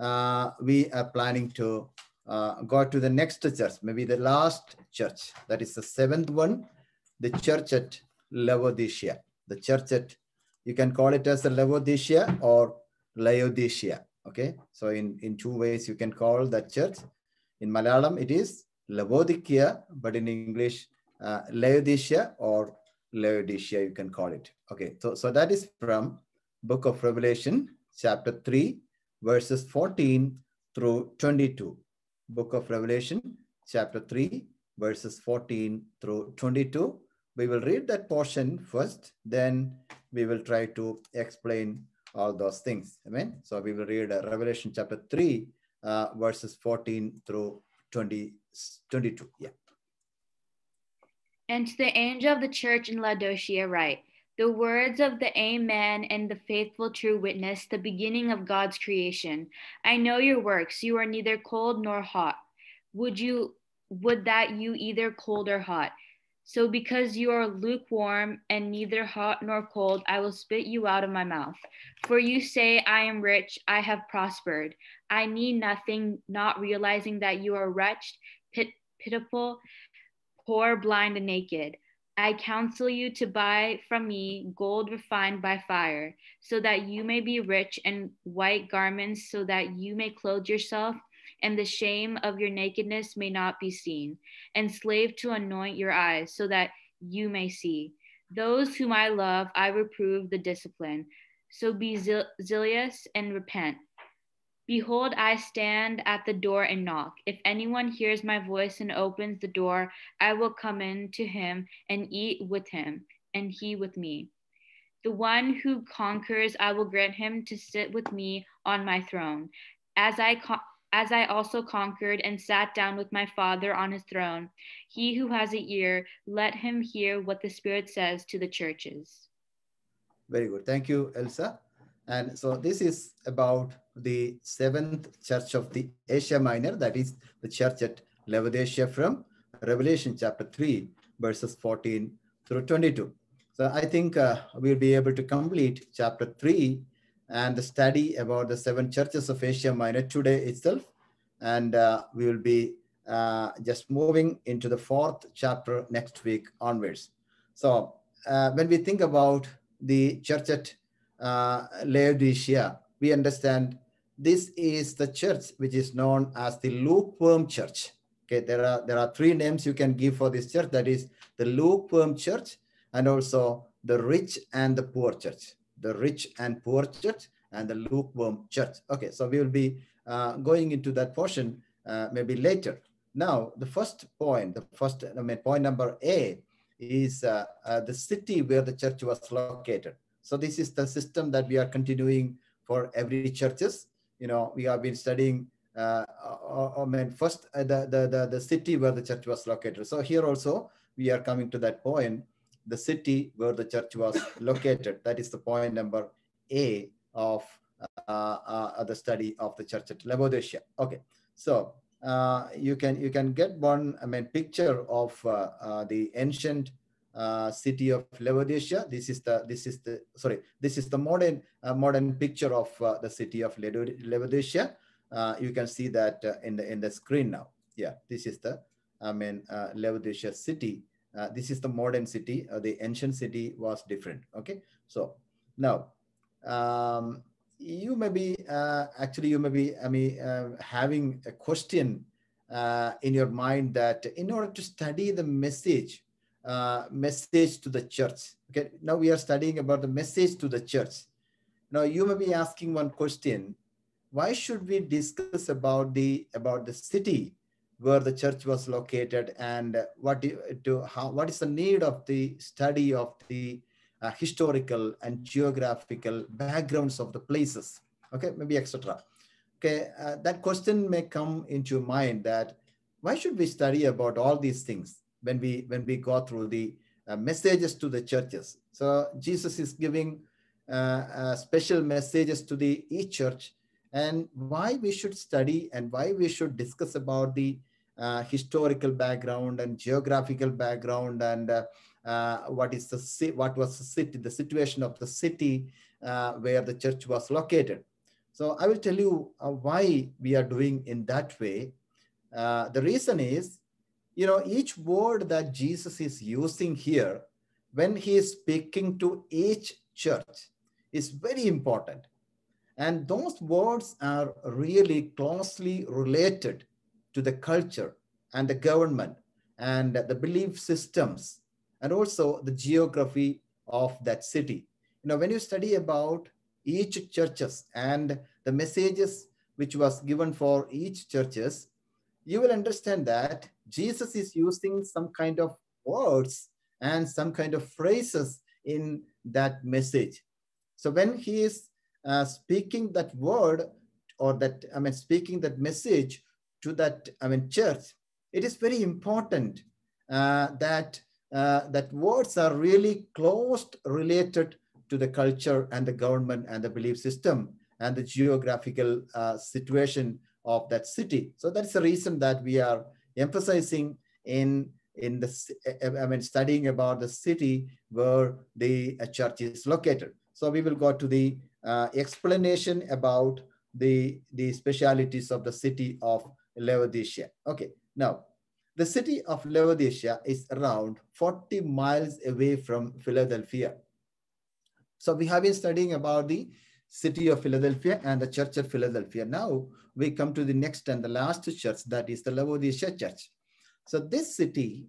uh, we are planning to uh, go to the next church, maybe the last church. That is the seventh one, the church at Laodicea. The church at, you can call it as the Laodicea or Laodicea. Okay, so in, in two ways you can call that church. In Malayalam, it is Laodicea, but in English, uh, Laodicea or Laodicea, you can call it. Okay, so, so that is from book of Revelation, chapter 3, verses 14 through 22. Book of Revelation, chapter 3, verses 14 through 22. We will read that portion first, then we will try to explain all those things. Amen. So we will read uh, Revelation chapter 3, uh, verses 14 through 20, 22. Yeah. And to the angel of the church in Laodicea write, the words of the Amen and the faithful true witness, the beginning of God's creation. I know your works. You are neither cold nor hot. Would you would that you either cold or hot? So because you are lukewarm and neither hot nor cold, I will spit you out of my mouth. For you say, I am rich, I have prospered. I need nothing, not realizing that you are wretched, pit, pitiful, poor, blind, and naked. I counsel you to buy from me gold refined by fire, so that you may be rich, and white garments, so that you may clothe yourself, and the shame of your nakedness may not be seen, and slave to anoint your eyes, so that you may see. Those whom I love, I reprove the discipline. So be zealous and repent. Behold, I stand at the door and knock. If anyone hears my voice and opens the door, I will come in to him and eat with him, and he with me. The one who conquers, I will grant him to sit with me on my throne, as I as I also conquered and sat down with my Father on his throne. He who has an ear, let him hear what the Spirit says to the churches. Very good. Thank you, Elsa. And so this is about the seventh church of the Asia Minor, that is the church at Laodicea from Revelation chapter 3, verses 14 through 22. So I think uh, we'll be able to complete chapter 3 and the study about the seven churches of Asia Minor today itself. And uh, we will be uh, just moving into the fourth chapter next week onwards. So uh, when we think about the church at uh, Laodicea, we understand this is the church which is known as the lukewarm church. Okay, there are there are three names you can give for this church. That is the lukewarm church and also the rich and the poor church. The rich and poor church and the lukewarm church. Okay, so we will be uh, going into that portion uh, maybe later. Now, the first point, the first I mean, point number A is uh, uh the city where the church was located. So this is the system that we are continuing for every churches. You know, we have been studying, uh, uh, uh I mean, first uh, the, the, the, the city where the church was located. So here also, we are coming to that point, the city where the church was located. That is the point number A of uh, uh, the study of the church at Laodicea. Okay, so you can you can get one I mean picture of the ancient uh, city of Laodicea. This is the this is the sorry this is the modern uh, modern picture of uh, the city of Laodicea. Uh, you can see that uh, in the in the screen now. Yeah, this is the I mean Laodicea city. this is the modern city. the ancient city was different. Okay, so now um, you may be actually you may be I mean having a question in your mind that in order to study the message uh, message to the church. Okay, now we are studying about the message to the church. Now you may be asking one question: Why should we discuss about the about the city where the church was located and what to how what is the need of the study of the uh, historical and geographical backgrounds of the places? Okay, maybe etc. Okay, uh, that question may come into mind that why should we study about all these things? When we when we go through the uh, messages to the churches. So Jesus is giving uh, uh, special messages to the each church and why we should study and why we should discuss about the uh, historical background and geographical background and uh, what is the what was the city the situation of the city where the church was located So I will tell you why we are doing in that way. The reason is, you know, each word that Jesus is using here, when he is speaking to each church, is very important. And those words are really closely related to the culture and the government and the belief systems and also the geography of that city. You know, when you study about each churches and the messages which was given for each churches, you will understand that Jesus is using some kind of words and some kind of phrases in that message. So when he is uh, speaking that word or that, I mean, speaking that message to that, I mean, church, it is very important uh, that uh, that words are really close related to the culture and the government and the belief system and the geographical uh, situation of that city. So that's the reason that we are emphasizing in in the eh, eh, I mean studying about the city where the eh, church is located. So we will go to the uh, explanation about the the specialities of the city of Laodicea. Okay, now the city of Laodicea is around 40 miles away from Philadelphia. So we have been studying about the city of Philadelphia and the church of Philadelphia. Now we come to the next and the last church, that is the Laodicea church. So this city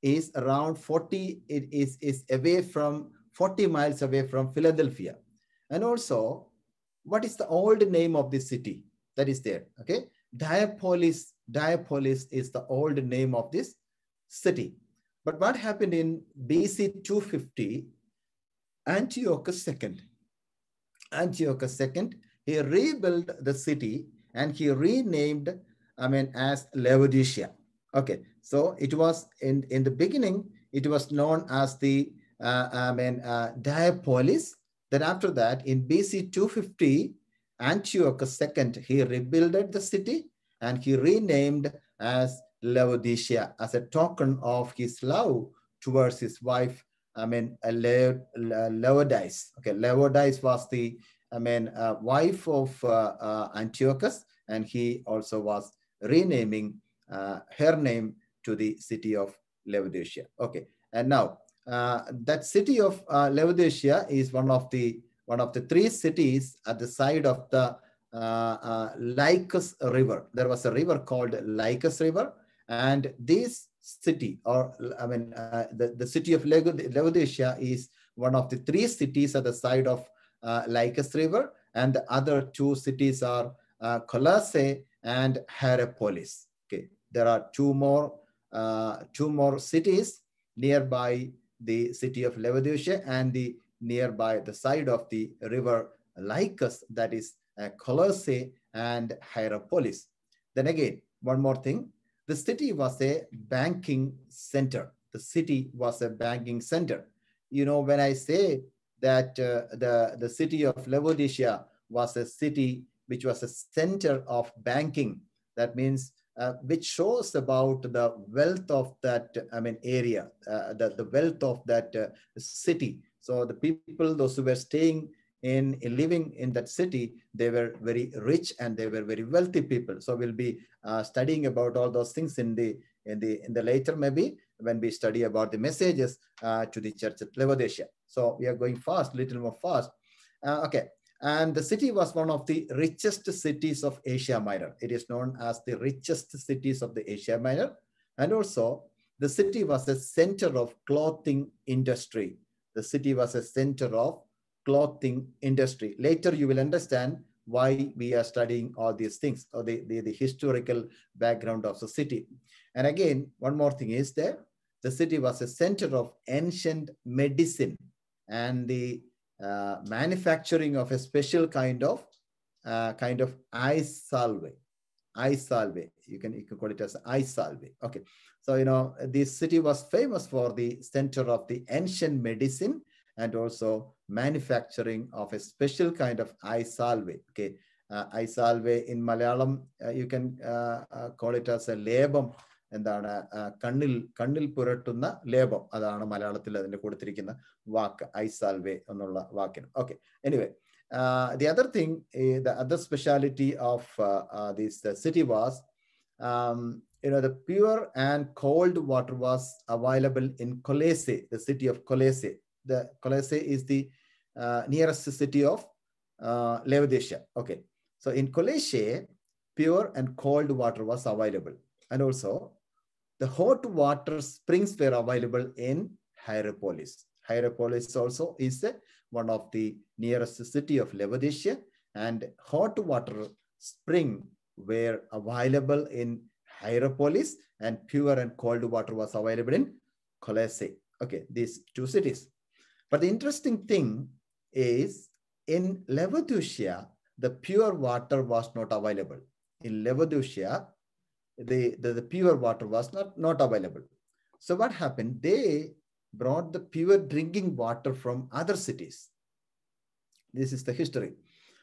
is around 40, it is, is away from 40 miles away from Philadelphia. And also, what is the old name of this city that is there? Okay, Diapolis, Diapolis is the old name of this city. But what happened in BC 250, Antiochus II, Antiochus II, he rebuilt the city and he renamed, I mean, as Laodicea. Okay, so it was in, in the beginning, it was known as the, uh, I mean, uh, Diapolis. Then after that, in BC 250, Antiochus II, he rebuilt the city and he renamed as Laodicea as a token of his love towards his wife, I mean, Laodice. Okay, Laodice was the, I mean, uh, wife of uh, uh, Antiochus, and he also was renaming uh, her name to the city of Laodicea. Okay, and now that city of Laodicea is one of the one of the three cities at the side of the Lycus River. There was a river called Lycus River, and this city, or I mean, uh, the, the city of Laodicea is one of the three cities at the side of uh, Lycus River, and the other two cities are uh, Colossae and Hierapolis. Okay, there are two more uh, two more cities nearby the city of Laodicea and the nearby the side of the river Lycus, that is uh, Colossae and Hierapolis. Then again, one more thing, the city was a banking center. The city was a banking center. You know, when I say that uh, the, the city of Laodicea was a city which was a center of banking, that means uh, which shows about the wealth of that, I mean, area, uh, the, the wealth of that uh, city. So the people, those who were staying in, in, living in that city, they were very rich and they were very wealthy people. So we'll be uh, studying about all those things in the in the in the later maybe when we study about the messages uh, to the church at Laodicea. So we are going fast, little more fast. Uh, okay, and the city was one of the richest cities of Asia Minor. It is known as the richest cities of the Asia Minor. And also the city was a center of clothing industry. The city was a center of clothing industry. Later you will understand why we are studying all these things or the, the, the historical background of the city. And again, one more thing is that the city was a center of ancient medicine and the uh, manufacturing of a special kind of uh, kind of eye salve. Eye salve. You can, you can call it as eye salve. Okay. So, you know, this city was famous for the center of the ancient medicine and also manufacturing of a special kind of eyesalve. Okay, uh, eyesalve in Malayalam, uh, you can uh, uh, call it as a labum. And then a kandil kandil puratuna labo, other anamalatilla than the Kurtrikina, walk, isalve, anola, walking. Okay. Anyway, the other thing, eh, the other speciality of this city was, um, you know, the pure and cold water was available in Colossae, the city of Colossae, the Colossae is the uh, nearest city of uh. Okay, so in Colossae, pure and cold water was available, and also the hot water springs were available in Hierapolis. Hierapolis also is one of the nearest city of Laodicea and hot water spring were available in Hierapolis and pure and cold water was available in Colossae. Okay, these two cities. But the interesting thing is in Laodicea, the pure water was not available. In Laodicea, the, the, the pure water was not, not available. So what happened? They brought the pure drinking water from other cities. This is the history.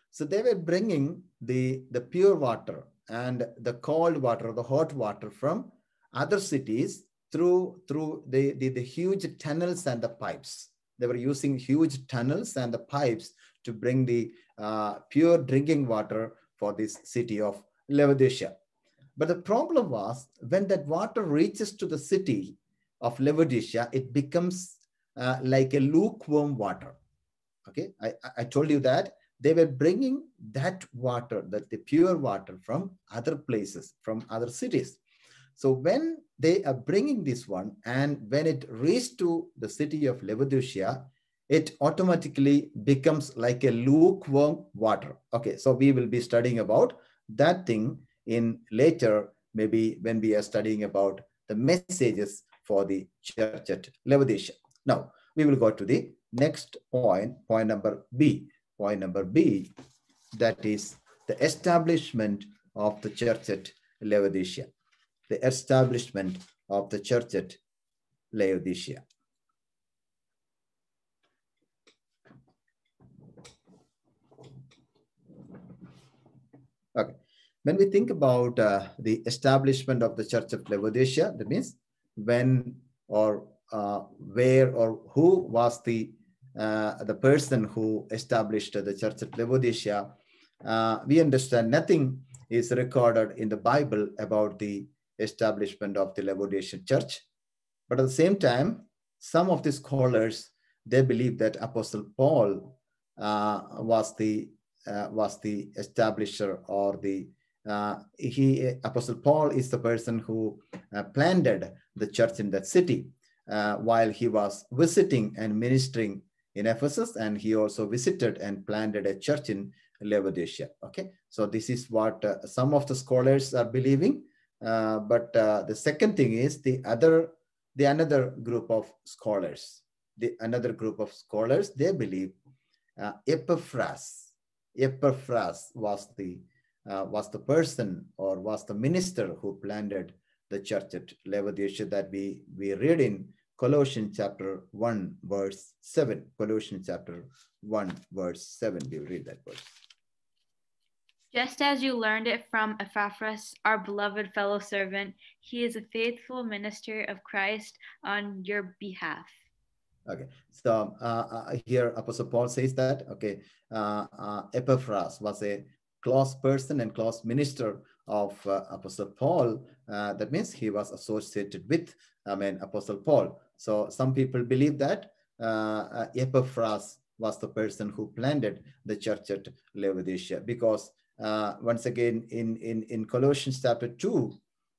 So they were bringing the, the pure water and the cold water, the hot water from other cities through, through the, the, the huge tunnels and the pipes. They were using huge tunnels and the pipes to bring the uh, pure drinking water for this city of Laodicea. But the problem was when that water reaches to the city, of Laodicea, it becomes uh, like a lukewarm water. Okay, I, I told you that they were bringing that water, that the pure water from other places, from other cities. So when they are bringing this one and when it reaches to the city of Laodicea, it automatically becomes like a lukewarm water. Okay, so we will be studying about that thing in later, maybe when we are studying about the messages for the church at Laodicea. Now, we will go to the next point, point number B. Point number B, that is the establishment of the church at Laodicea. The establishment of the church at Laodicea. Okay. When we think about uh, the establishment of the Church of Laodicea, that means when or uh, where or who was the uh, the person who established the church at Laodicea, uh, we understand nothing is recorded in the Bible about the establishment of the Laodicean church. But at the same time, some of the scholars they believe that Apostle Paul uh, was the uh, was the establisher or the uh, he Apostle Paul is the person who uh, planted the church in that city uh, while he was visiting and ministering in Ephesus, and he also visited and planted a church in Laodicea. Okay, so this is what uh, some of the scholars are believing. Uh, but uh, the second thing is the other, the another group of scholars, the another group of scholars, they believe Epaphras, Epaphras was the uh, was the person or was the minister who planted the church at Laodicea that we, we read in Colossians chapter 1, verse 7. Colossians chapter 1, verse 7. We'll read that verse. Just as you learned it from Epaphras, our beloved fellow servant, he is a faithful minister of Christ on your behalf. Okay, so uh, uh, here Apostle Paul says that, okay, uh, uh Epaphras was a close person and close minister of uh, Apostle Paul. Uh, that means he was associated with, I mean, Apostle Paul. So some people believe that Epaphras was the person who planted the church at Laodicea because uh, once again in, in, in Colossians chapter 2,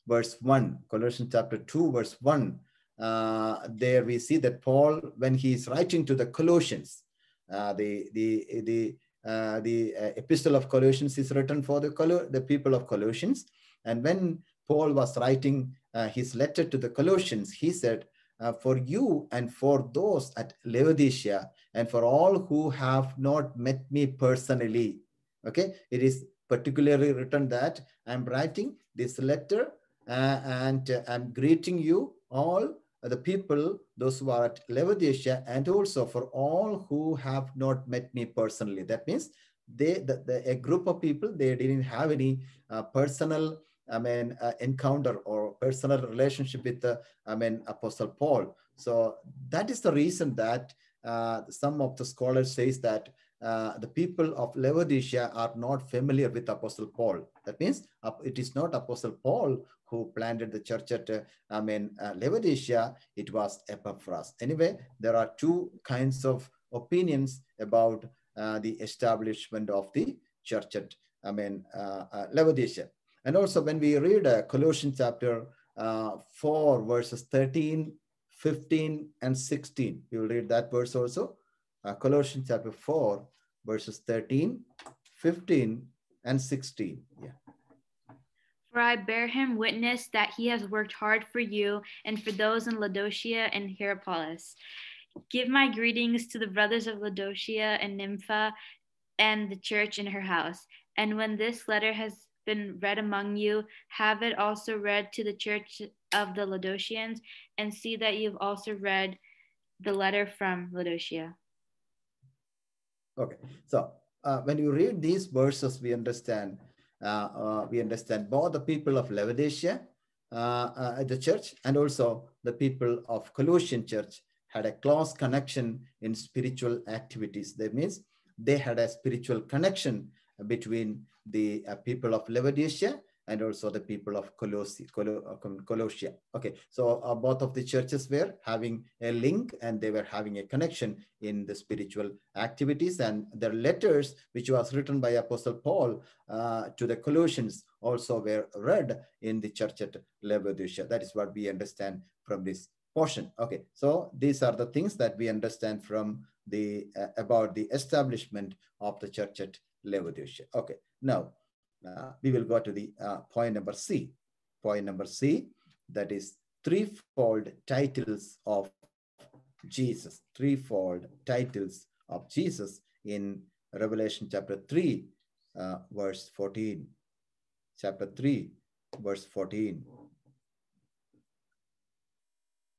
verse 1, Colossians chapter 2, verse 1, uh, there we see that Paul, when he is writing to the Colossians, uh, the, the, the uh, the uh, epistle of Colossians is written for the, Colo the people of Colossians. And when Paul was writing uh, his letter to the Colossians, he said, uh, for you and for those at Laodicea and for all who have not met me personally. Okay, it is particularly written that I'm writing this letter uh, and uh, I'm greeting you all the people, those who are at Laodicea, and also for all who have not met me personally. That means they, the, the, a group of people, they didn't have any uh, personal, I mean, uh, encounter or personal relationship with the, I mean, Apostle Paul. So that is the reason that uh, some of the scholars says that uh, the people of Laodicea are not familiar with Apostle Paul. That means uh, it is not Apostle Paul who planted the church at, uh, I mean, uh, Laodicea. It was Epaphras. Anyway, there are two kinds of opinions about uh, the establishment of the church at, I mean, Laodicea. And also when we read Colossians chapter uh, 4, verses 13, 15, and 16, we will read that verse also. Uh, Colossians chapter 4, verses 13, 15, and 16. Yeah. For I bear him witness that he has worked hard for you and for those in Laodicea and Hierapolis. Give my greetings to the brothers of Laodicea and Nympha and the church in her house. And when this letter has been read among you, have it also read to the church of the Laodiceans, and see that you've also read the letter from Laodicea. Okay, so uh, when you read these verses, we understand uh, uh, we understand both the people of Laodicea, uh, uh, the church, and also the people of Colossian church had a close connection in spiritual activities. That means they had a spiritual connection between the people of Laodicea and also the people of uh, Colossia. Okay, so uh, both of the churches were having a link and they were having a connection in the spiritual activities and their letters, which was written by Apostle Paul uh, to the Colossians, also were read in the church at Laodicea. That is what we understand from this portion. Okay, so these are the things that we understand from the uh, about the establishment of the church at Laodicea. Okay, now we will go to the uh, point number C. Point number C, that is threefold titles of Jesus, threefold titles of Jesus in Revelation chapter 3, uh, verse 14. Chapter 3, verse 14.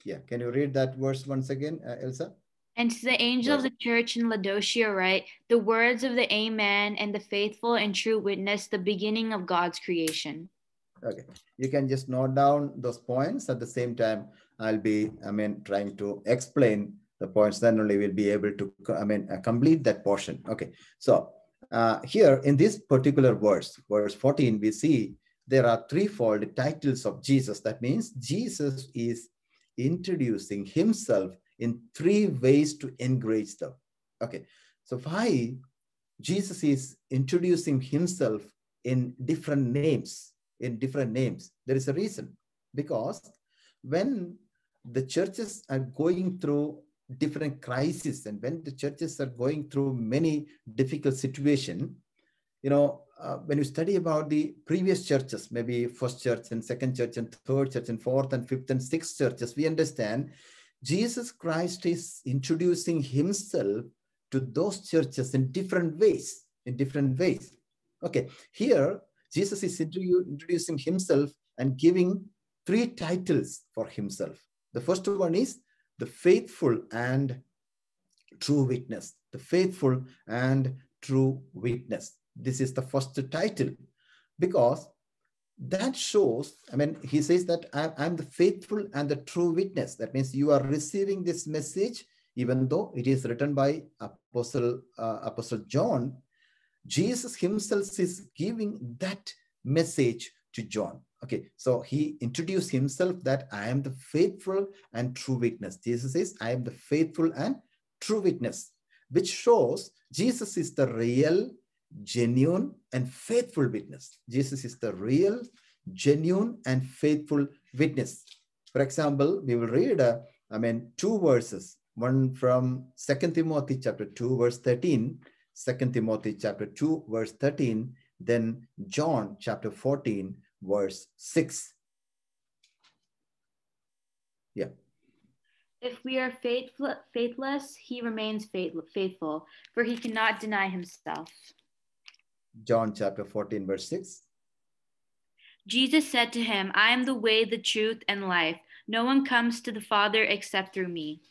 Yeah, can you read that verse once again, uh, Elsa? And to the angel of the church in Laodicea write, the words of the Amen and the faithful and true witness, the beginning of God's creation. Okay, you can just note down those points. At the same time, I'll be, I mean, trying to explain the points. Then only we'll be able to, I mean, uh, complete that portion. Okay, so uh, here in this particular verse, verse 14, we see there are threefold titles of Jesus. That means Jesus is introducing himself in three ways to encourage them. Okay, so why Jesus is introducing himself in different names? In different names, there is a reason because when the churches are going through different crises and when the churches are going through many difficult situation you know uh, when you study about the previous churches maybe first church and second church and third church and fourth and fifth and sixth churches we understand jesus christ is introducing himself to those churches in different ways in different ways. Okay here jesus is introducing himself and giving three titles for himself. The first one is the faithful and true witness. The faithful and true witness. This is the first title because that shows i mean he says that I, i'm the faithful and the true witness. That means you are receiving this message even though it is written by apostle uh, apostle john jesus himself is giving that message to john. Okay so he introduced himself that i am the faithful and true witness. Jesus says i am the faithful and true witness which shows jesus is the real genuine and faithful witness. Jesus is the real, genuine, and faithful witness. For example, we will read, uh, I mean, two verses. One from Second Timothy chapter 2, verse 13, 2 Timothy chapter 2, verse 13, then John chapter 14, verse 6. Yeah. If we are faithful, faithless, he remains faith, faithful, for he cannot deny himself. John chapter 14, verse 6. Jesus said to him, I am the way, the truth, and life. No one comes to the Father except through me.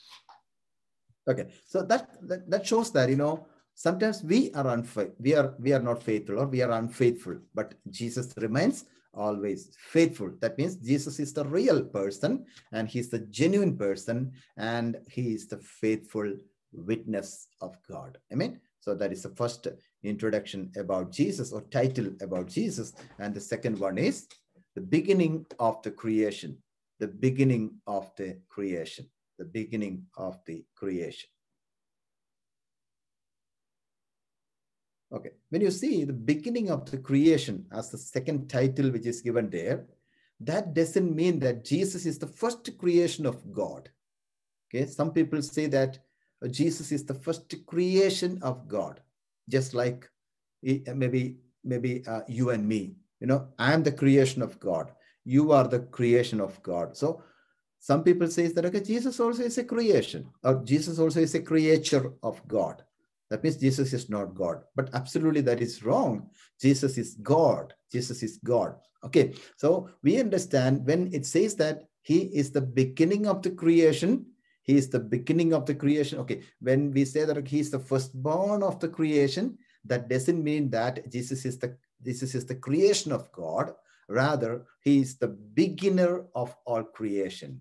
Okay, so that, that that shows that you know sometimes we are unfaithful, we are we are not faithful or we are unfaithful, but Jesus remains always faithful. That means Jesus is the real person and he's the genuine person and he is the faithful witness of God. Amen. So that is the first introduction about Jesus or title about Jesus. And the second one is the beginning of the creation, the beginning of the creation, the beginning of the creation. Okay, when you see the beginning of the creation as the second title which is given there, that doesn't mean that Jesus is the first creation of God. Okay, some people say that Jesus is the first creation of God, just like maybe maybe uh, you and me. You know, I am the creation of God. You are the creation of God. So some people say that okay, Jesus also is a creation, or Jesus also is a creature of God. That means Jesus is not God. But absolutely that is wrong. Jesus is God. Jesus is God. Okay. So we understand when it says that he is the beginning of the creation, he is the beginning of the creation. Okay. When we say that he is the firstborn of the creation, that doesn't mean that Jesus is the Jesus is the creation of God. Rather, he is the beginner of all creation.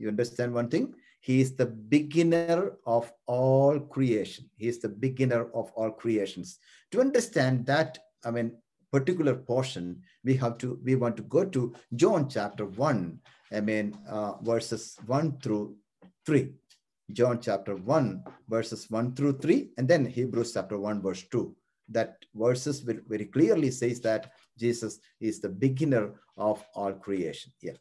You understand one thing? He is the beginner of all creation. He is the beginner of all creations. To understand that, I mean, particular portion, we have to, we want to go to John chapter 1, I mean, uh, verses 1 through 3. John chapter 1, verses 1 through 3, and then Hebrews chapter 1, verse 2. That verses very clearly says that Jesus is the beginner of all creation. Yeah.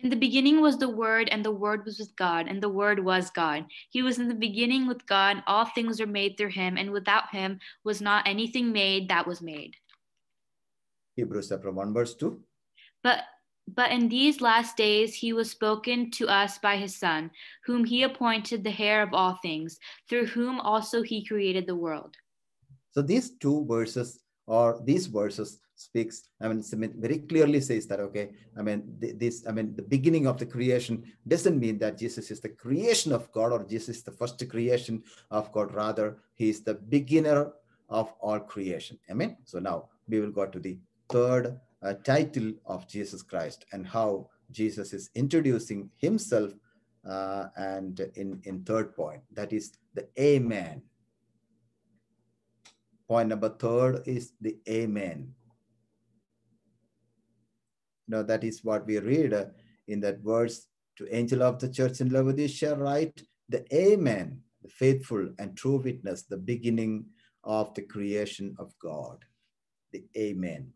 In the beginning was the Word, and the Word was with God, and the Word was God. He was in the beginning with God. All things were made through him, and without him was not anything made that was made. Hebrews chapter 1, verse 2. But but in these last days he was spoken to us by his Son, whom he appointed the heir of all things, through whom also he created the world. So these two verses or these verses speaks, I mean, very clearly says that, okay, I mean, this, I mean, the beginning of the creation doesn't mean that Jesus is the creation of God or Jesus is the first creation of God. Rather, he is the beginner of all creation. Amen. So now we will go to the third uh, title of Jesus Christ and how Jesus is introducing himself uh, and in, in third point, that is the Amen. Point number third is the Amen. Now that is what we read uh, in that verse to angel of the church in Laodicea, write the Amen, the faithful and true witness, the beginning of the creation of God. The Amen.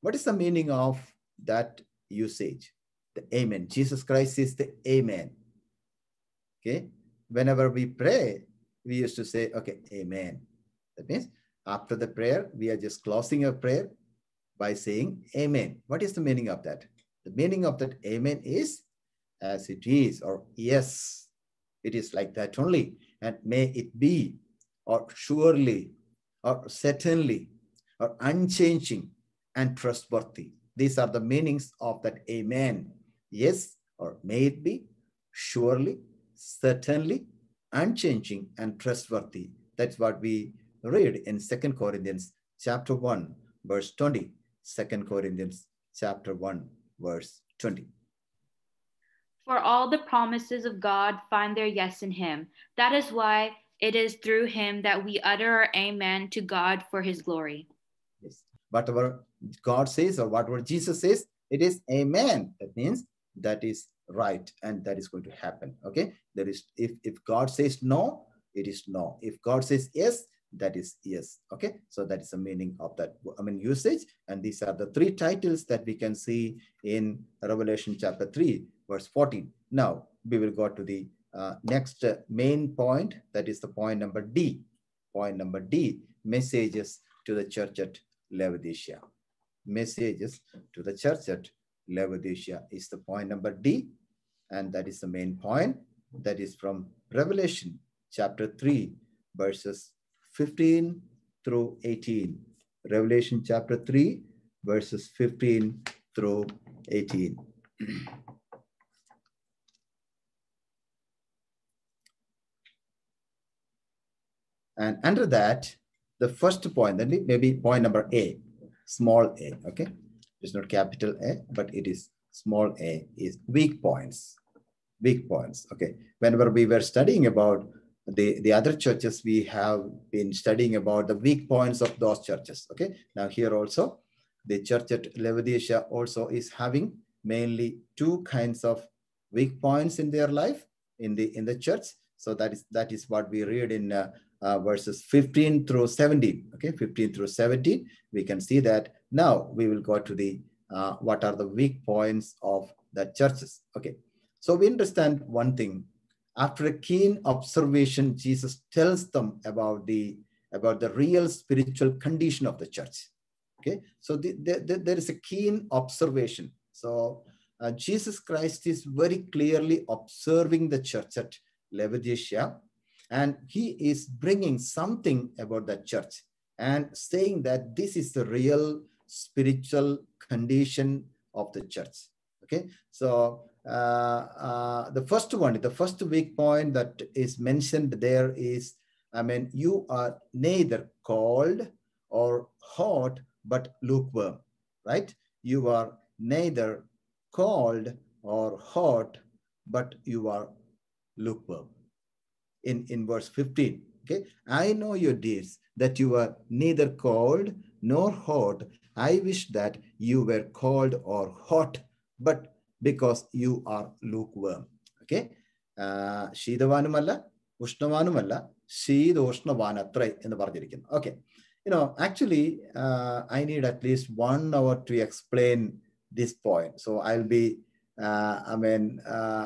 What is the meaning of that usage? The Amen. Jesus Christ is the Amen. Okay. Whenever we pray, we used to say, okay, Amen. That means after the prayer, we are just closing a prayer by saying amen. What is the meaning of that? The meaning of that amen is as it is or yes, it is like that only. And may it be or surely or certainly or unchanging and trustworthy. These are the meanings of that amen. Yes or may it be, surely, certainly, unchanging and trustworthy. That's what we read in Second Corinthians chapter 1, verse 20. Second Corinthians chapter 1, verse 20. For all the promises of God find their yes in him. That is why it is through him that we utter our amen to God for his glory. Yes. Whatever God says or whatever Jesus says, it is amen. That means that is right and that is going to happen. Okay. There is if, if God says no, it is no. If God says yes, that is yes okay so that is the meaning of that i mean usage and these are the three titles that we can see in revelation chapter 3 verse 14 now we will go to the uh, next uh, main point that is the point number d point number d messages to the church at laodicea messages to the church at laodicea is the point number d and that is the main point that is from revelation chapter 3 verses 15 through 18. Revelation chapter 3, verses 15 through 18. and under that, the first point, then maybe point number A, small a, okay? It's not capital A, but it is small a, is weak points. Weak points, okay? Whenever we were studying about the, the other churches, we have been studying about the weak points of those churches. Okay. Now here also, the church at Laodicea also is having mainly two kinds of weak points in their life in the in the church. So that is that is what we read in uh, uh, verses 15 through 17. Okay, 15 through 17. We can see that now we will go to the uh, what are the weak points of the churches. Okay, so we understand one thing. After a keen observation, Jesus tells them about the about the real spiritual condition of the church. Okay, so the, the, the, there is a keen observation. So uh, Jesus Christ is very clearly observing the church at Laodicea, and he is bringing something about the church and saying that this is the real spiritual condition of the church. Okay, so uh, uh, the first one, the first weak point that is mentioned there is, I mean, you are neither cold or hot, but lukewarm, right? You are neither cold or hot, but you are lukewarm In, in verse 15, okay? I know your deeds, that you are neither cold nor hot. I wish that you were cold or hot, but because you are lukewarm. Okay? ശീതവാനുമല്ല ഉഷ്ണവാനുമല്ല ശീതോഷ്ണവാനത്രേ എന്ന് പറഞ്ഞിരിക്കുന്നു okay you know actually uh, i need at least one hour to explain this point so i'll be uh, i mean uh,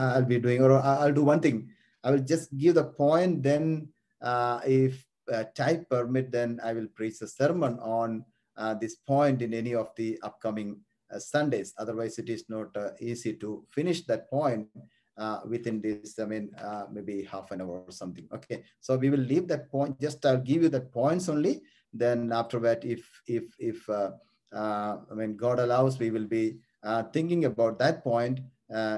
I, will be doing or i'll do one thing i will just give the point then uh, if uh, time permit then i will preach a sermon on uh, this point in any of the upcoming sundays otherwise it is not easy to finish that point uh, within this, I mean, uh, maybe half an hour or something. Okay, so we will leave that point. Just I'll give you the points only. Then after that, if if if uh, I mean God allows, we will be thinking about that point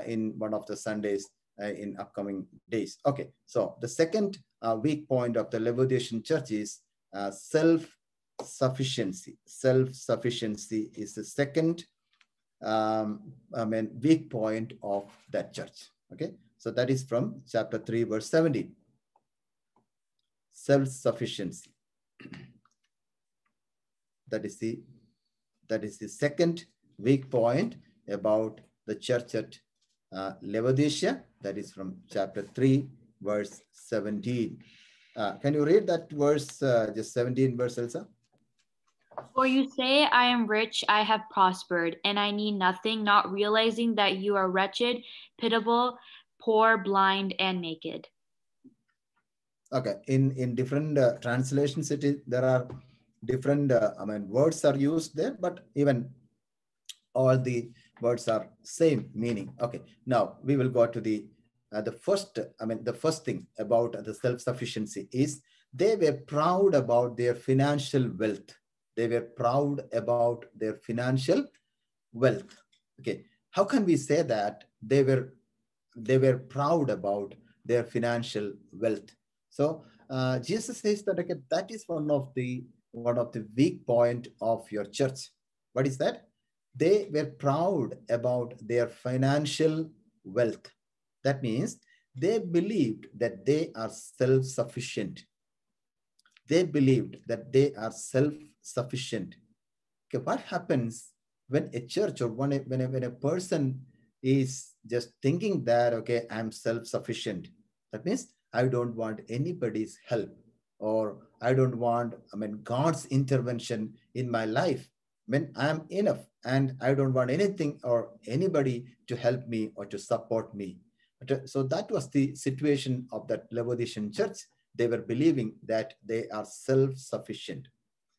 in one of the Sundays Uh, in upcoming days. Okay, so the second uh, weak point of the Laodicean church is uh, self-sufficiency. Self-sufficiency is the second um, I mean, weak point of that church. Okay, so that is from chapter 3, verse 17. Self-sufficiency. That is the that is the second weak point about the church at uh. That is from chapter 3, verse 17. Uh, can you read that verse, uh, just 17 verse, Elsa? For you say, I am rich, I have prospered, and I need nothing, not realizing that you are wretched, pitiable, poor, blind, and naked. Okay, in, in different uh, translations, it is, there are different, uh, I mean, words are used there, but even all the words are same meaning. Okay, now we will go to the, uh, the first, I mean, the first thing about the self-sufficiency is they were proud about their financial wealth. They were proud about their financial wealth. Okay how can we say that they were they were proud about their financial wealth? So uh, jesus says that okay that is one of the one of the weak point of your church. What is that they were proud about their financial wealth that means they believed that they are self-sufficient they believed that they are self sufficient. Okay, what happens when a church or when a, when a, when a person is just thinking that, okay, I'm self-sufficient. That means I don't want anybody's help or I don't want, I mean, God's intervention in my life when I'm enough and I don't want anything or anybody to help me or to support me. Uh, so that was the situation of that Laodicean church. They were believing that they are self-sufficient.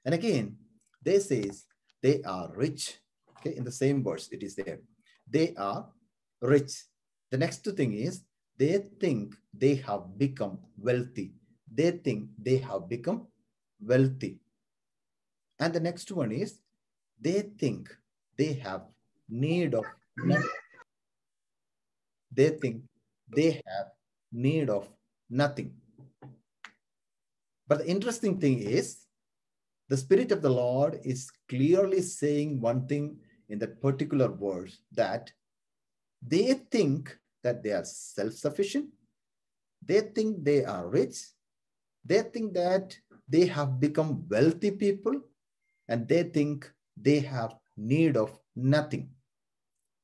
And again, they says they are rich. Okay, in the same verse, it is there. They are rich. The next thing is they think they have become wealthy. They think they have become wealthy. And the next one is they think they have need of nothing. They think they have need of nothing. But the interesting thing is the Spirit of the Lord is clearly saying one thing in that particular verse that they think that they are self sufficient, they think they are rich. They think that they have become wealthy people and they think they have need of nothing.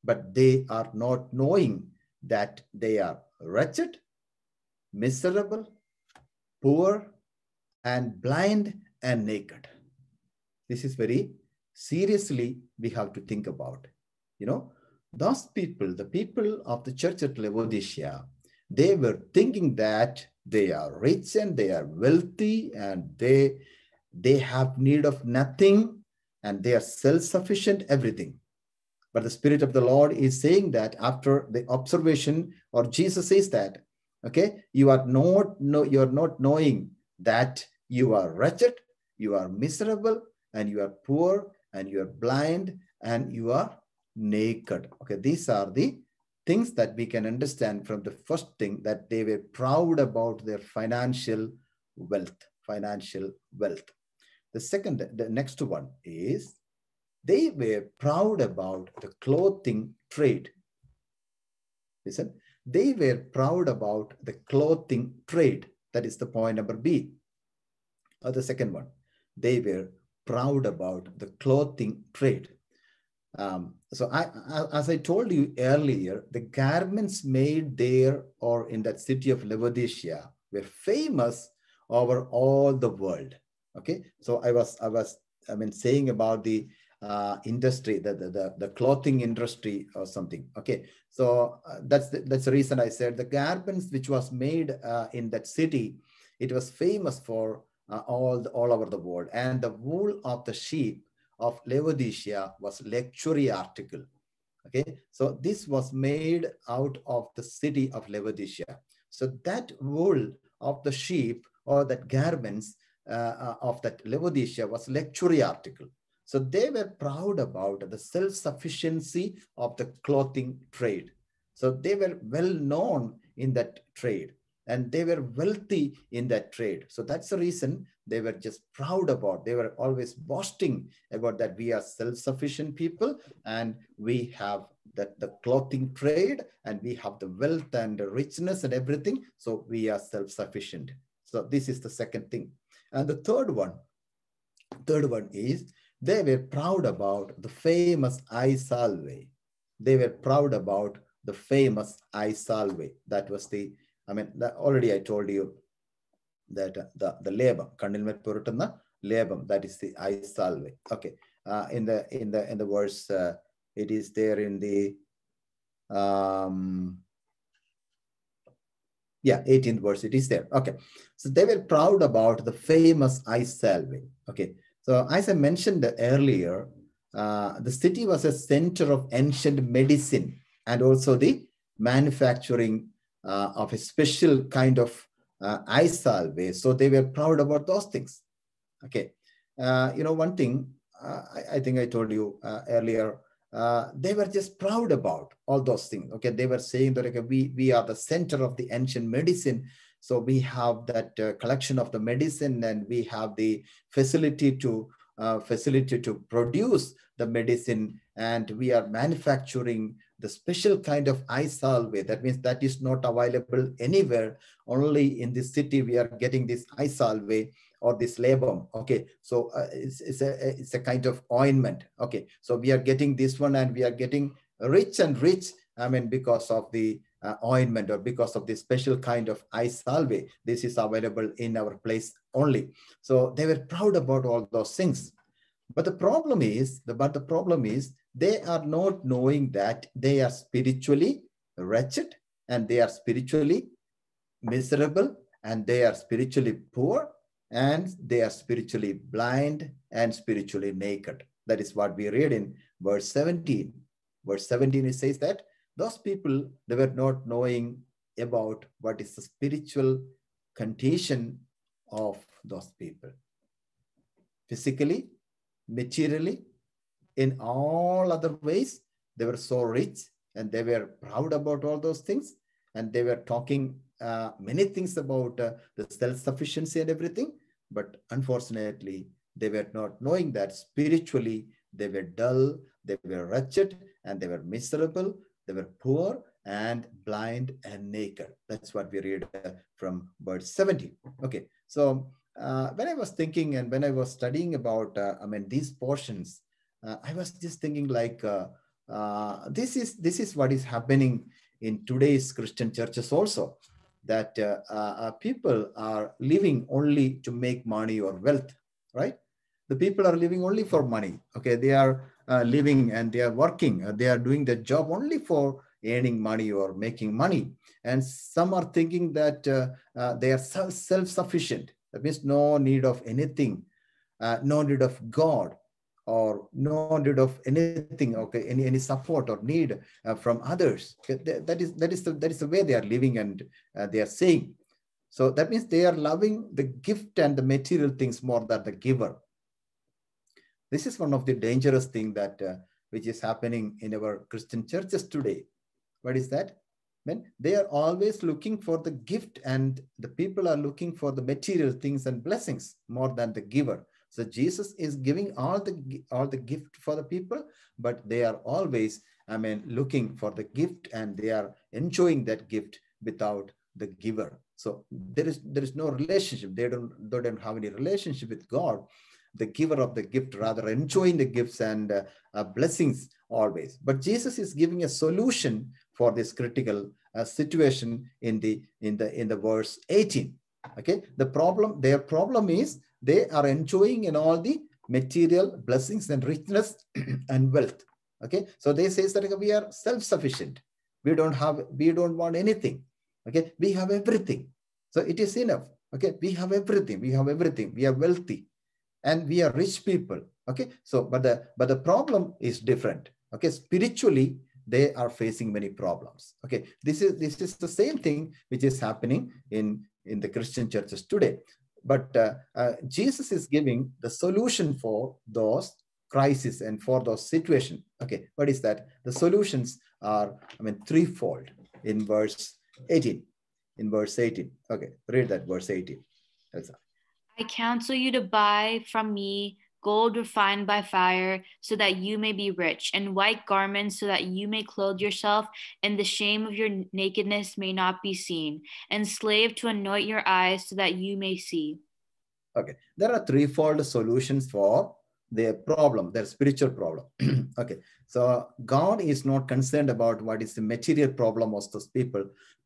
But they are not knowing that they are wretched, miserable, poor, and blind and naked. This is very seriously we have to think about. You know, those people, the people of the church at Laodicea, they were thinking that they are rich and they are wealthy and they they have need of nothing and they are self-sufficient everything. But the spirit of the lord is saying that after the observation or jesus says that okay you are not no you are not knowing that you are wretched you are miserable and you are poor and you are blind and you are naked. Okay these are the things that we can understand from the first thing that they were proud about their financial wealth financial wealth the second the next one is they were proud about the clothing trade. Listen they were proud about the clothing trade. That is the point number b. Or the second one they were proud about the clothing trade. Um, so I, I, as I told you earlier, the garments made there or in that city of Laodicea were famous over all the world. Okay, so I was I was I mean saying about the uh, industry, the, the, the the clothing industry or something. Okay, so uh, that's the, that's the reason I said the garments which was made uh, in that city, it was famous for uh, all the, all over the world, and the wool of the sheep of Laodicea was luxury article. Okay, so this was made out of the city of Laodicea. So that wool of the sheep or that garments Uh, uh, of that Laodicea was luxury article. So they were proud about the self-sufficiency of the clothing trade. So they were well known in that trade and they were wealthy in that trade. So that's the reason they were just proud about. They were always boasting about that we are self-sufficient people and we have that the clothing trade and we have the wealth and the richness and everything. So we are self-sufficient. So this is the second thing. And the third one, third one is they were proud about the famous eyesalve. They were proud about the famous eyesalve. That was the, I mean, already I told you that uh, the, the labum, Kandilmet Purutana labum, that is the eyesalve. Okay. Uh, in the in the in the verse uh, it is there in the um yeah 18th verse it is there okay so they were proud about the famous eye salve okay so as i mentioned earlier uh, the city was a center of ancient medicine and also the manufacturing uh, of a special kind of uh, eye salve. So they were proud about those things. Okay. Uh, you know, one thing uh, I, I, think I told you uh, earlier, uh, they were just proud about all those things. Okay. They were saying that okay, we, we are the center of the ancient medicine. So we have that collection of the medicine and we have the facility to facility to produce the medicine and we are manufacturing the special kind of eye salve. That means that is not available anywhere. Only in this city we are getting this eye salve or this labum. Okay, so uh, it's, it's, a, it's a kind of ointment. Okay, so we are getting this one and we are getting rich and rich, I mean, because of the uh, ointment or because of this special kind of eye salve. This is available in our place only. So they were proud about all those things. But the problem is, the, but the problem is they are not knowing that they are spiritually wretched and they are spiritually miserable and they are spiritually poor and they are spiritually blind and spiritually naked. That is what we read in verse 17. Verse 17, it says that those people, they were not knowing about what is the spiritual condition of those people. Physically, materially, in all other ways, they were so rich and they were proud about all those things. And they were talking uh, many things about uh, the self-sufficiency and everything. But unfortunately, they were not knowing that spiritually they were dull, they were wretched, and they were miserable, they were poor, and blind and naked. That's what we read uh, from verse 17. Okay, so uh, when I was thinking and when I was studying about, uh, I mean, these portions, uh, I was just thinking like, uh, uh, this is this is what is happening in today's Christian churches also, that people are living only to make money or wealth, right? The people are living only for money. Okay, they are living and they are working. they are doing their job only for earning money or making money. And some are thinking that uh, uh, they are self-sufficient. That means no need of anything, uh, no need of God or no need of anything, okay, any, any support or need uh, from others. Okay? That, is, that, is the, that is the way they are living and uh, they are saying. So that means they are loving the gift and the material things more than the giver. This is one of the dangerous thing that uh, which is happening in our Christian churches today. What is that? When they are always looking for the gift and the people are looking for the material things and blessings more than the giver. So Jesus is giving all the all the gift for the people, but they are always, I mean, looking for the gift and they are enjoying that gift without the giver. So there is there is no relationship. They don't they don't have any relationship with God, the giver of the gift, rather enjoying the gifts and uh, uh, blessings always. But Jesus is giving a solution for this critical uh, situation in the in the in the verse 18 okay? The problem their problem is they are enjoying in all the material blessings and richness and wealth. Okay? So they say that we are self-sufficient. We don't have we don't want anything. Okay? We have everything. So it is enough. Okay? We have everything. We have everything. We are wealthy. And we are rich people. Okay? So but the but the problem is different. Okay? Spiritually they are facing many problems. Okay, this is this is the same thing which is happening in in the Christian churches today. But uh, uh, Jesus is giving the solution for those crises and for those situations. Okay, what is that? The solutions are, I mean, threefold in verse 18. In verse 18. Okay, read that verse 18. Elsa. I counsel you to buy from me gold refined by fire, so that you may be rich, and white garments, so that you may clothe yourself, and the shame of your nakedness may not be seen, and salve to anoint your eyes, so that you may see. Okay, there are threefold solutions for their problem, their spiritual problem. okay, so God is not concerned about what is the material problem of those people,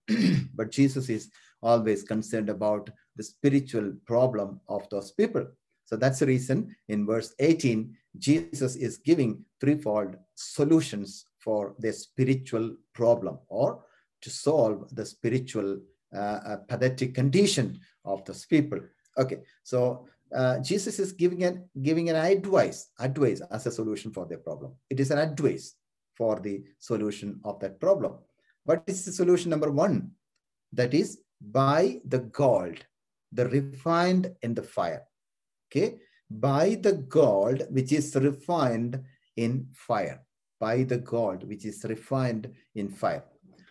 but Jesus is always concerned about the spiritual problem of those people. So that's the reason in verse 18, Jesus is giving threefold solutions for the spiritual problem or to solve the spiritual uh, uh, pathetic condition of those people. Okay, so uh, Jesus is giving an giving an advice, advice as a solution for their problem. It is an advice for the solution of that problem. What is the solution number one? That is by the gold, the refined in the fire okay, by the gold which is refined in fire, by the gold which is refined in fire.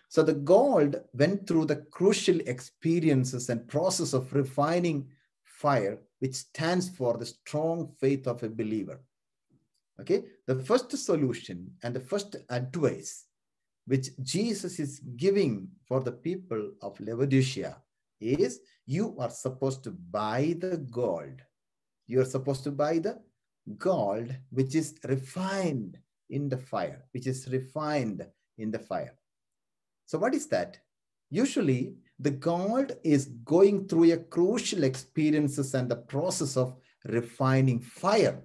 So the gold went through the crucial experiences and process of refining fire, which stands for the strong faith of a believer. Okay, the first solution and the first advice which Jesus is giving for the people of Laodicea is you are supposed to buy the gold you're supposed to buy the gold, which is refined in the fire, which is refined in the fire. So what is that? Usually the gold is going through a crucial experiences and the process of refining fire.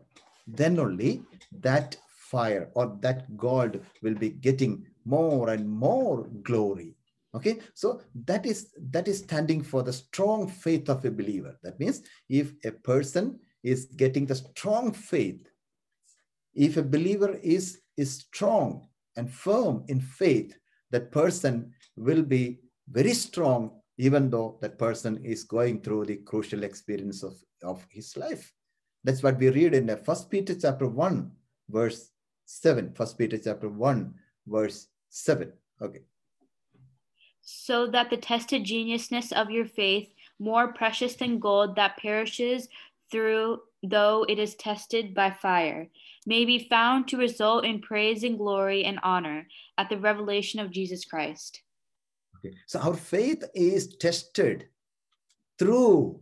Then only that fire or that gold will be getting more and more glory okay so that is that is standing for the strong faith of a believer that means if a person is getting the strong faith. If a believer is, is strong and firm in faith, that person will be very strong, even though that person is going through the crucial experience of, of his life. That's what we read in the First Peter chapter 1, verse 7. First Peter chapter 1, verse 7. Okay. So that the tested geniusness of your faith, more precious than gold that perishes through though it is tested by fire, may be found to result in praise and glory and honor at the revelation of Jesus Christ. Okay. So our faith is tested through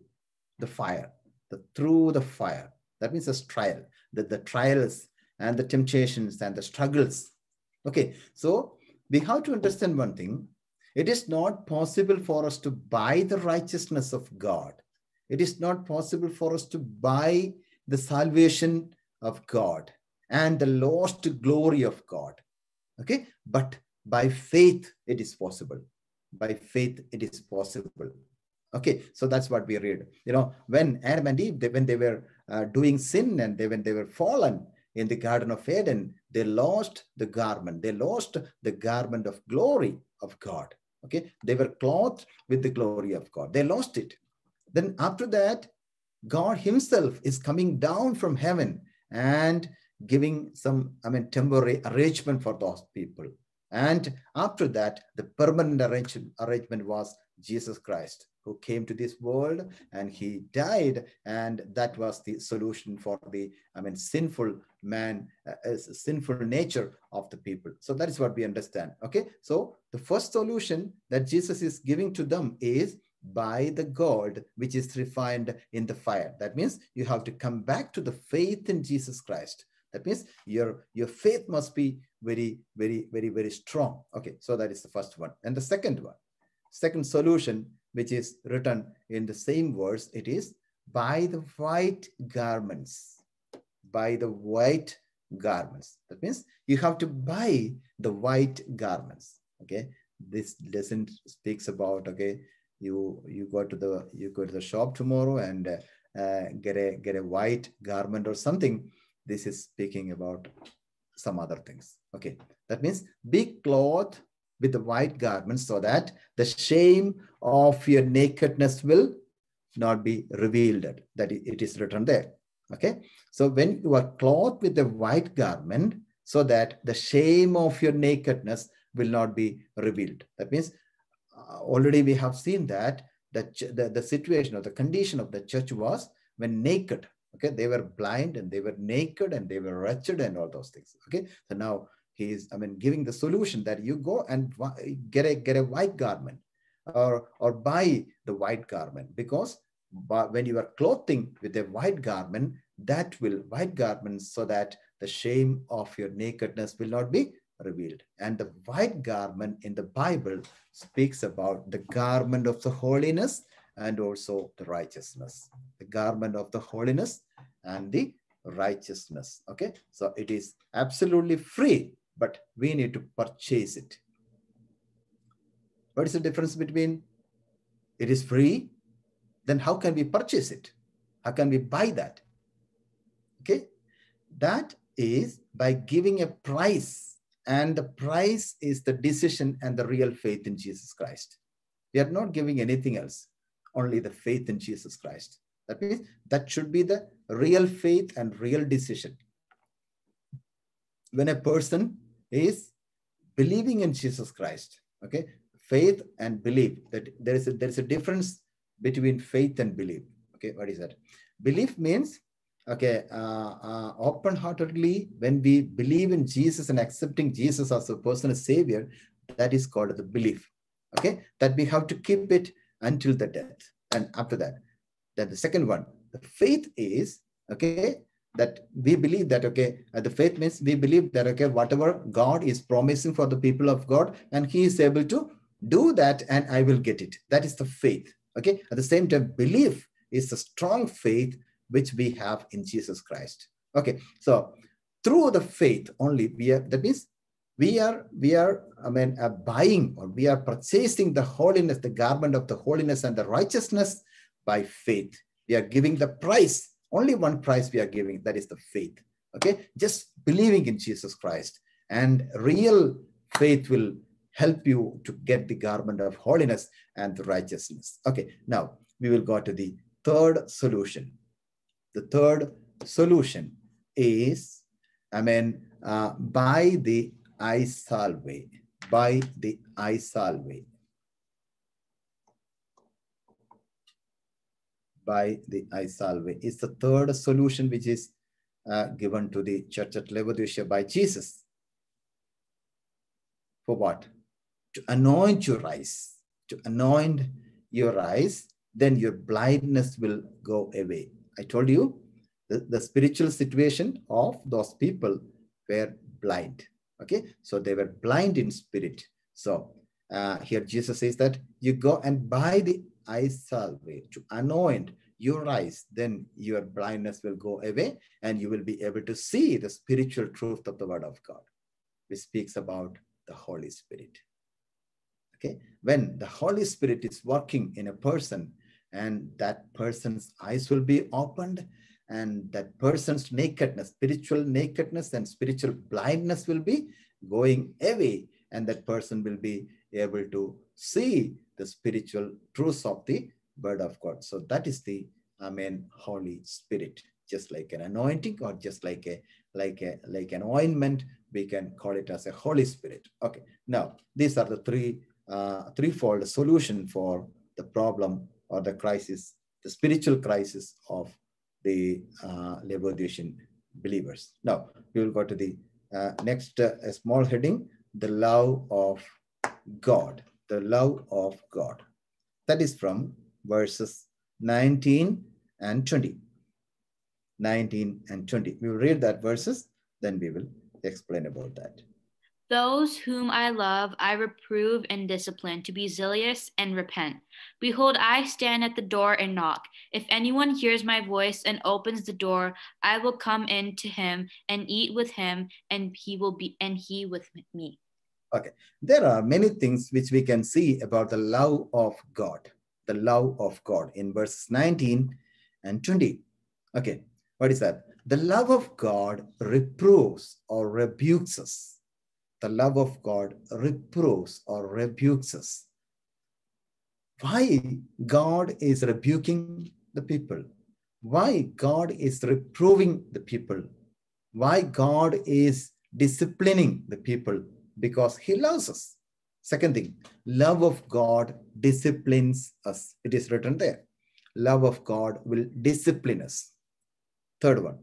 the fire, the, through the fire. That means a trial, the, the trials and the temptations and the struggles. Okay, so we have to understand one thing. It is not possible for us to buy the righteousness of God. It is not possible for us to buy the salvation of God and the lost glory of God. Okay, but by faith it is possible. By faith it is possible. Okay, so that's what we read. You know, when Adam and Eve, they, when they were uh, doing sin and they, when they were fallen in the Garden of Eden, they lost the garment. They lost the garment of glory of God. Okay, they were clothed with the glory of God. They lost it. Then after that, God Himself is coming down from heaven and giving some, I mean, temporary arrangement for those people. And after that, the permanent arrangement was Jesus Christ who came to this world and he died. And that was the solution for the i mean sinful man uh, sinful nature of the people. So that is what we understand okay? So the first solution that jesus is giving to them is by the gold which is refined in the fire that means you have to come back to the faith in jesus christ that means your your faith must be very very very very strong okay so that is the first one and the second one second solution which is written in the same verse, it is by the white garments, by the white garments. That means you have to buy the white garments. Okay, this lesson speaks about okay, you you go to the you go to the shop tomorrow and uh, get a get a white garment or something. This is speaking about some other things. Okay, that means be clothed with the white garment so that the shame of your nakedness will not be revealed. That it is written there. Okay. So when you are clothed with the white garment, so that the shame of your nakedness will not be revealed. That means already we have seen that the, the, the situation or the condition of the church was when naked. Okay. They were blind and they were naked and they were wretched and all those things. Okay. So now he is, I mean, giving the solution that you go and get a get a white garment or or buy the white garment because when you are clothing with a white garment, that will white garments so that the shame of your nakedness will not be revealed. And the white garment in the Bible speaks about the garment of the holiness and also the righteousness. The garment of the holiness and the righteousness. Okay, so it is absolutely free but we need to purchase it. What is the difference between it is free? Then how can we purchase it? How can we buy that? Okay, that is by giving a price, and the price is the decision and the real faith in Jesus Christ. We are not giving anything else, only the faith in Jesus Christ. That means that should be the real faith and real decision. When a person is believing in Jesus Christ. Okay, faith and belief. That there is a, there is a difference between faith and belief. Okay, what is that? Belief means okay, uh, uh, open-heartedly when we believe in Jesus and accepting Jesus as a personal savior, that is called the belief. Okay, that we have to keep it until the death, and after that, then the second one, the faith is okay that we believe that okay uh, the faith means we believe that okay whatever god is promising for the people of god and he is able to do that and i will get it. That is the faith. Okay at the same time belief is the strong faith which we have in jesus christ okay so through the faith only we are that means we are we are i mean uh, buying or we are purchasing the holiness the garment of the holiness and the righteousness by faith we are giving the price only one price we are giving, that is the faith. Okay, just believing in Jesus Christ. And real faith will help you to get the garment of holiness and righteousness. Okay, now we will go to the third solution. The third solution is, I mean, uh, by the eyesalve, by the eyesalve. by the eyesalve. It's the third solution which is uh, given to the church at Laodicea by Jesus. For what? To anoint your eyes. To anoint your eyes, then your blindness will go away. I told you the, the spiritual situation of those people were blind. Okay, so they were blind in spirit. So uh, here Jesus says that you go and buy the eye salve to anoint your eyes, then your blindness will go away and you will be able to see the spiritual truth of the word of God, which speaks about the Holy Spirit. Okay, when the Holy Spirit is working in a person and that person's eyes will be opened and that person's nakedness, spiritual nakedness and spiritual blindness will be going away and that person will be able to see the spiritual truths of the word of God. So that is the I mean Holy Spirit, just like an anointing or just like a like a like an ointment, we can call it as a Holy Spirit. Okay. Now these are the three uh, threefold solution for the problem or the crisis, the spiritual crisis of the uh, believers. Now we will go to the uh, next uh, small heading, the love of God, the love of God. That is from verses 19 and 20. 19 and 20. We will read that verses, then we will explain about that. Those whom I love, I reprove and discipline to be zealous and repent. Behold, I stand at the door and knock. If anyone hears my voice and opens the door, I will come in to him and eat with him, and he will be and he with me. Okay, there are many things which we can see about the love of God, the love of God in verses 19 and 20. Okay, what is that? The love of God reproves or rebukes us the love of God reproves or rebukes us. Why God is rebuking the people? Why God is reproving the people? Why God is disciplining the people? Because he loves us. Second thing, love of God disciplines us. It is written there. Love of God will discipline us. Third one,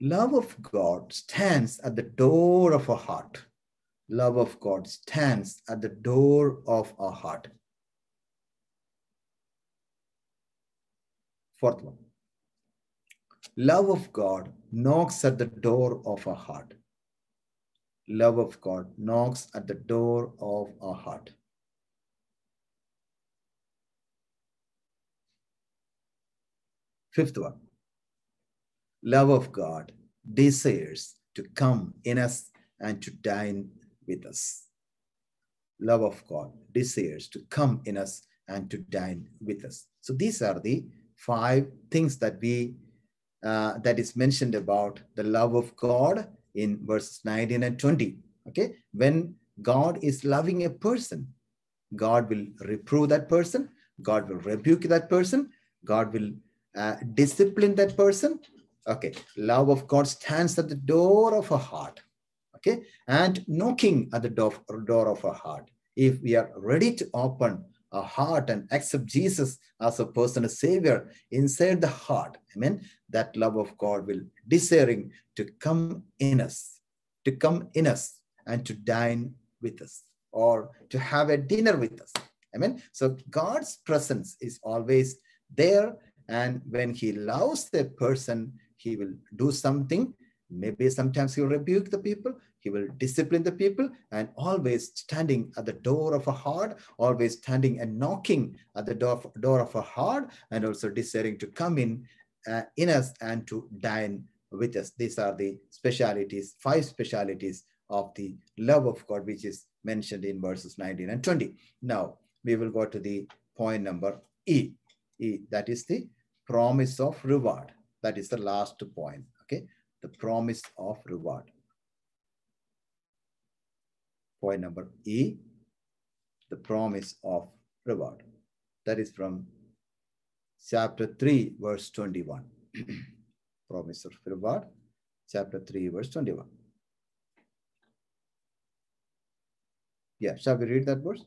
Love of God stands at the door of our heart. Love of God stands at the door of our heart. Fourth one. Love of God knocks at the door of our heart. Love of God knocks at the door of our heart. Fifth one love of God desires to come in us and to dine with us. Love of God desires to come in us and to dine with us. So these are the five things that we uh, that is mentioned about the love of God in verses 19 and 20. Okay, when God is loving a person, God will reprove that person, God will rebuke that person, God will uh, discipline that person, Okay, love of God stands at the door of a heart. Okay, and knocking at the door, door of a heart. If we are ready to open a heart and accept Jesus as a personal savior inside the heart, amen, that love of God will desiring to come in us, to come in us and to dine with us or to have a dinner with us. Amen. So God's presence is always there. And when he loves the person, he will do something. Maybe sometimes he will rebuke the people. He will discipline the people and always standing at the door of a heart, always standing and knocking at the door, door of a heart and also desiring to come in uh, in us and to dine with us. These are the specialities, five specialities of the love of God, which is mentioned in verses 19 and 20. Now, we will go to the point number E. E, that is the promise of reward. That is the last point, okay? The promise of reward. Point number E, the promise of reward. That is from chapter 3, verse 21. promise of reward, chapter 3, verse 21. Yeah, shall we read that verse?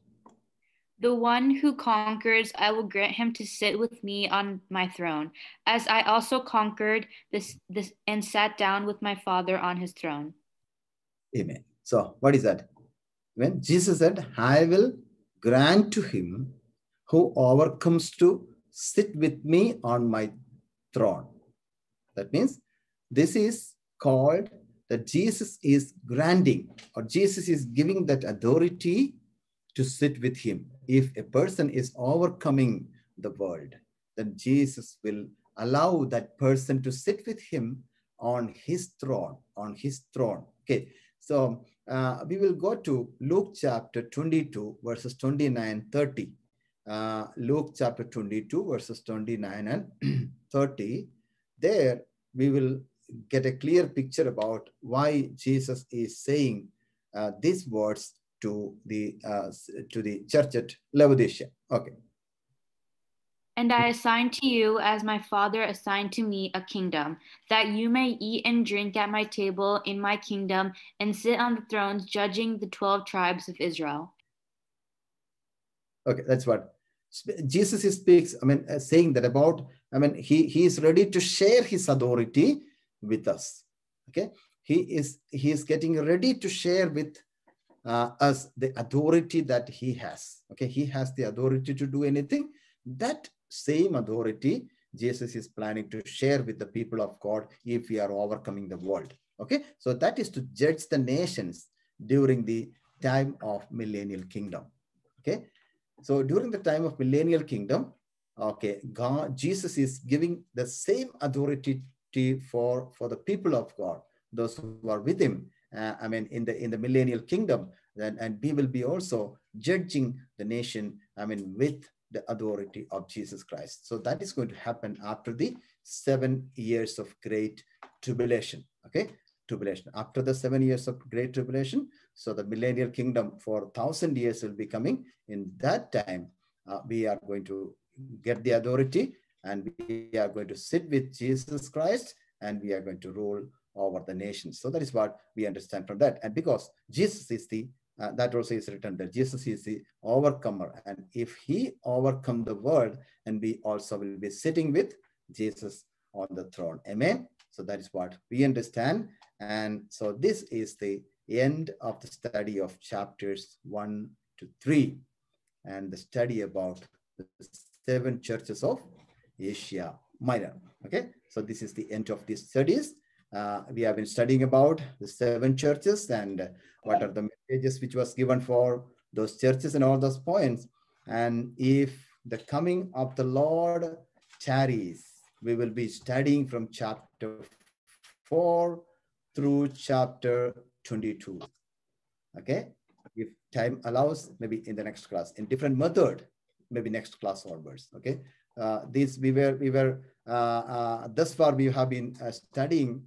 The one who conquers, I will grant him to sit with me on my throne, as I also conquered this, this and sat down with my Father on his throne. Amen. So, what is that? When Jesus said, I will grant to him who overcomes to sit with me on my throne. That means this is called that Jesus is granting or Jesus is giving that authority to sit with him. If a person is overcoming the world, then Jesus will allow that person to sit with him on his throne, on his throne. Okay, so uh, we will go to Luke chapter 22, verses 29 30. Uh, Luke chapter 22, verses 29 and 30. There we will get a clear picture about why Jesus is saying uh, these words to the uh, to the church at Laodicea. Okay. And I assign to you, as my Father assigned to me, a kingdom, that you may eat and drink at my table in my kingdom and sit on the thrones judging the 12 tribes of Israel. Okay, that's what Jesus speaks. I mean, uh, saying that about, I mean, he, he is ready to share his authority with us. Okay, he is he is getting ready to share with uh, us the authority that he has. Okay, he has the authority to do anything. That same authority Jesus is planning to share with the people of God if we are overcoming the world. Okay, so that is to judge the nations during the time of millennial kingdom. Okay, so during the time of millennial kingdom, okay, God, Jesus is giving the same authority for, for the people of God, those who are with him. Uh, I mean, in the in the millennial kingdom, then and we will be also judging the nation. I mean, with the authority of Jesus Christ. So that is going to happen after the seven years of great tribulation. Okay, tribulation. After the seven years of great tribulation, so the millennial kingdom for thousand years will be coming. In that time, uh, we are going to get the authority and we are going to sit with Jesus Christ and we are going to rule over the nations. So that is what we understand from that. And because Jesus is the, uh, that also is written that Jesus is the overcomer. And if he overcome the world, and we also will be sitting with Jesus on the throne. Amen. So that is what we understand. And so this is the end of the study of chapters one to three and the study about the seven churches of Asia Minor. Okay, so this is the end of these studies. Uh, we have been studying about the seven churches and what are the messages which was given for those churches and all those points. And if the coming of the Lord tarries, we will be studying from chapter 4 through chapter 22. Okay, if time allows, maybe in the next class, in different method, maybe next class onwards. Okay, uh, this we were we were uh, uh, thus far we have been studying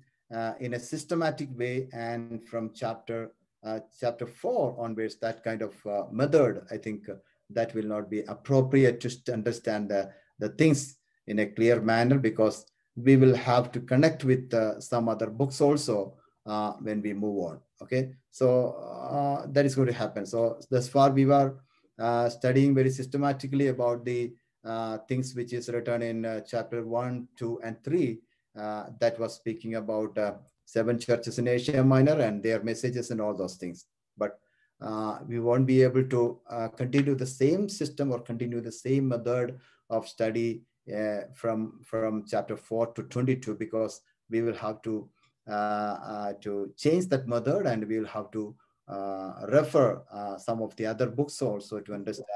in a systematic way and from chapter chapter four onwards that kind of method I think that will not be appropriate to understand the, the things in a clear manner because we will have to connect with uh, some other books also uh, when we move on. Okay, so uh, that is going to happen. So thus far we were studying very systematically about the uh, things which is written in uh, chapter 1, 2, and 3 uh, that was speaking about uh, seven churches in Asia Minor and their messages and all those things. But uh, we won't be able to continue the same system or continue the same method of study from, from chapter 4 to 22 because we will have to to change that method and we will have to uh, refer uh, some of the other books also to understand